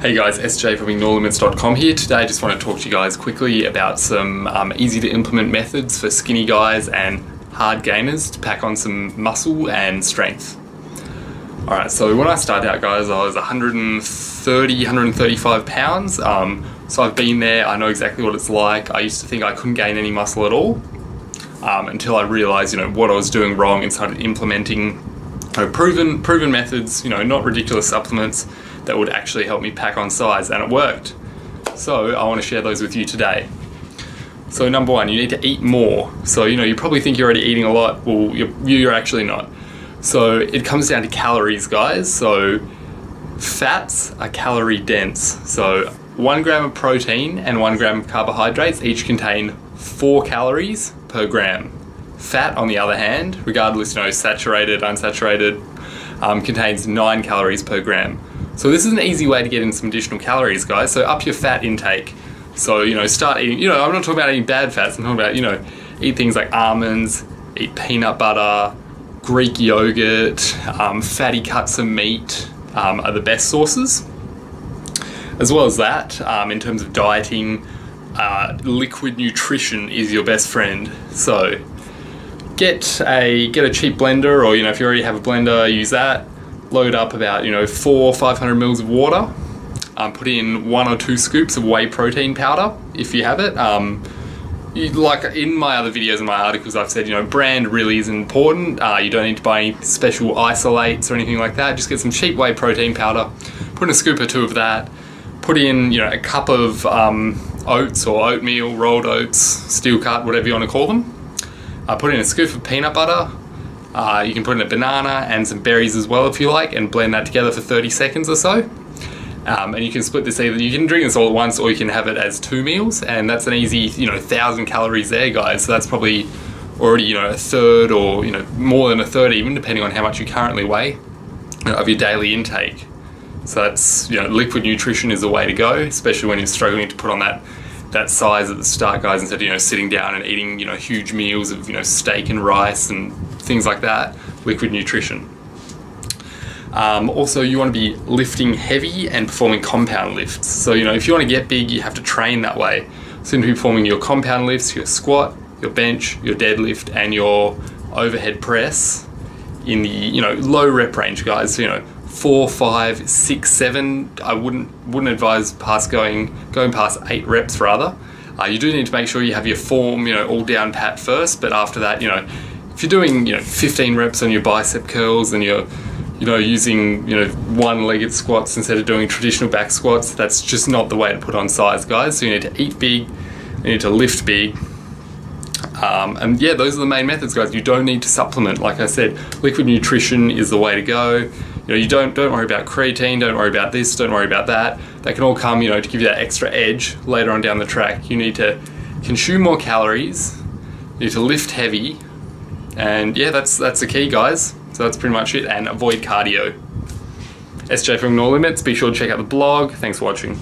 Hey guys, SJ from IgnoreLimits.com here. Today I just want to talk to you guys quickly about some um, easy to implement methods for skinny guys and hard gainers to pack on some muscle and strength. Alright, so when I started out guys, I was 130, 135 pounds. Um, so I've been there, I know exactly what it's like. I used to think I couldn't gain any muscle at all um, until I realized, you know, what I was doing wrong and started implementing know, proven, proven methods, you know, not ridiculous supplements that would actually help me pack on size and it worked. So I want to share those with you today. So number one, you need to eat more. So you know you probably think you're already eating a lot. Well, you're, you're actually not. So it comes down to calories, guys. So fats are calorie dense. So one gram of protein and one gram of carbohydrates each contain four calories per gram. Fat, on the other hand, regardless, you know, saturated, unsaturated, um, contains nine calories per gram. So this is an easy way to get in some additional calories, guys. So up your fat intake. So, you know, start eating, you know, I'm not talking about eating bad fats. I'm talking about, you know, eat things like almonds, eat peanut butter, Greek yogurt, um, fatty cuts of meat um, are the best sources. As well as that, um, in terms of dieting, uh, liquid nutrition is your best friend. So get a get a cheap blender, or you know if you already have a blender, use that. Load up about you know four 500 mils of water. Um, put in one or two scoops of whey protein powder if you have it. Um, you, like in my other videos and my articles I've said you know brand really is important. Uh, you don't need to buy any special isolates or anything like that. Just get some cheap whey protein powder put in a scoop or two of that put in you know a cup of um, oats or oatmeal rolled oats steel cut whatever you want to call them uh, put in a scoop of peanut butter uh, you can put in a banana and some berries as well if you like and blend that together for 30 seconds or so. Um, and you can split this either, you can drink this all at once or you can have it as two meals and that's an easy, you know, thousand calories there guys. So that's probably already, you know, a third or, you know, more than a third even depending on how much you currently weigh you know, of your daily intake. So that's, you know, liquid nutrition is the way to go, especially when you're struggling to put on that that size at the start, guys, instead of you know sitting down and eating you know huge meals of you know steak and rice and things like that. Liquid nutrition. Um, also, you want to be lifting heavy and performing compound lifts. So you know if you want to get big, you have to train that way. So you to be performing your compound lifts, your squat, your bench, your deadlift, and your overhead press in the you know low rep range, guys. So, you know four, five, six, seven. I wouldn't wouldn't advise past going going past eight reps rather. Uh, you do need to make sure you have your form, you know, all down pat first. But after that, you know, if you're doing you know 15 reps on your bicep curls and you're you know using you know one-legged squats instead of doing traditional back squats, that's just not the way to put on size, guys. So you need to eat big, you need to lift big. Um, and yeah, those are the main methods, guys. You don't need to supplement. Like I said, liquid nutrition is the way to go you know, you don't don't worry about creatine, don't worry about this, don't worry about that. They can all come, you know, to give you that extra edge later on down the track. You need to consume more calories, you need to lift heavy, and yeah, that's that's the key, guys. So that's pretty much it, and avoid cardio. SJ from Ignore Limits. Be sure to check out the blog. Thanks for watching.